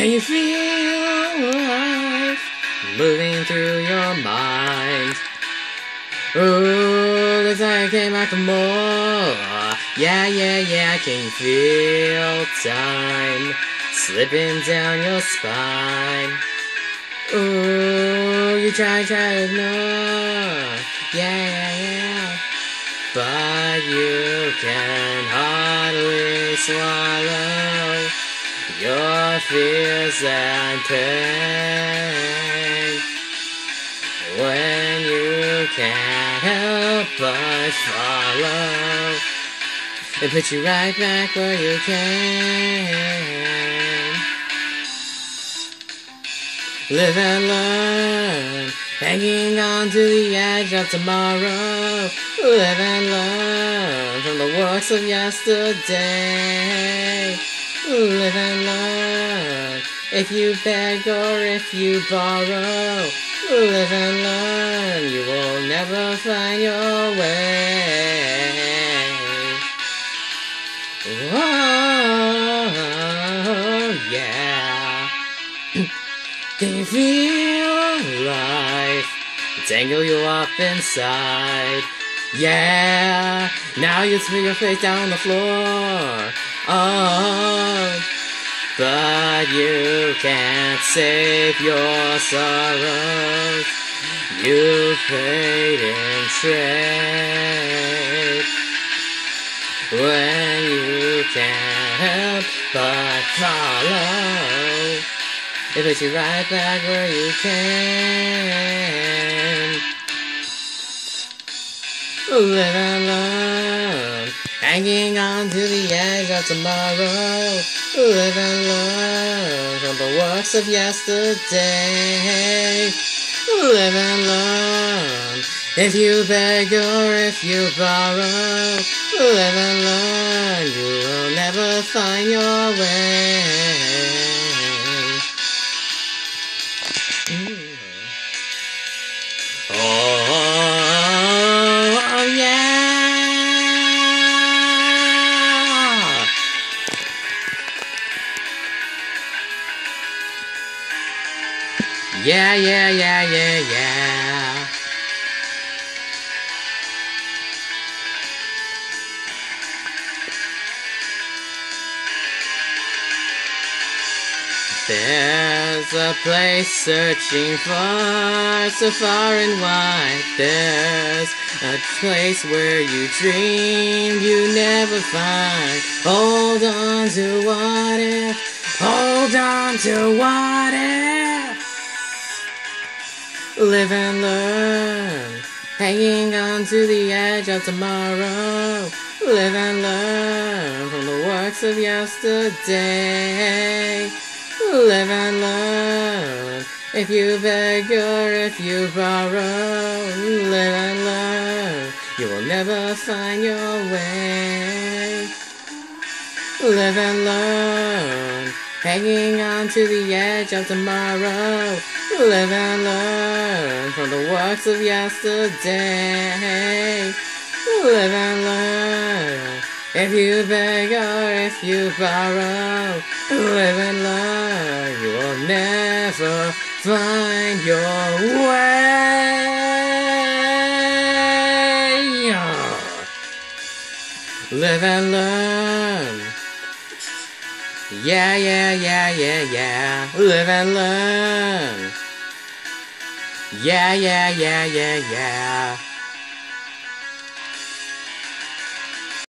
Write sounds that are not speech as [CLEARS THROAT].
Can you feel life moving through your mind? Oh, looks like I came back for more. Yeah, yeah, yeah, can you feel time slipping down your spine? Oh, you try, try to ignore. Yeah, yeah, yeah. But you can hardly swallow your fears and pain when you can't help but follow. It puts you right back where you came. Live and learn, hanging on to the edge of tomorrow. Live and learn from the works of yesterday. Live and learn if you beg or if you borrow. Live and learn, you will never find your way. Oh, yeah. [CLEARS THROAT] Can feel life tangle you up inside? Yeah, now you spin your face down the floor. Oh, but you can't save your sorrows. You paid in trade when you can't help but follow. It puts you right back where you can. Live learn, hanging on to the edge of tomorrow. Live learn from the works of yesterday. Live learn if you beg or if you borrow. Live learn, you will never find your way. Yeah, yeah, yeah, yeah, yeah. There's a place searching far, so far and wide. There's a place where you dream you never find. Hold on to what if, hold on to what if. Live and learn, hanging on to the edge of tomorrow. Live and learn from the works of yesterday. Live and learn. If you beg or if you borrow, live and learn. You will never find your way. Live and learn. Hanging on to the edge of tomorrow. Live and learn from the works of yesterday. Live and learn. If you beg or if you borrow, live and learn. You will never find your way. Live and learn. Yeah, yeah, yeah, yeah, yeah. Live and learn. Yeah, yeah, yeah, yeah, yeah.